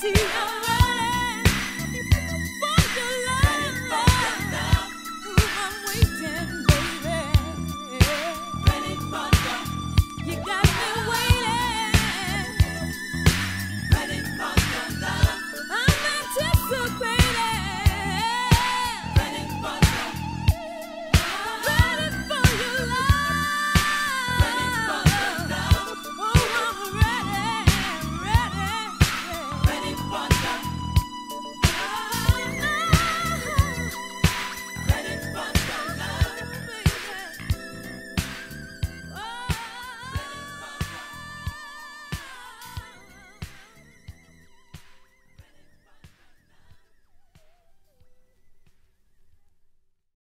see.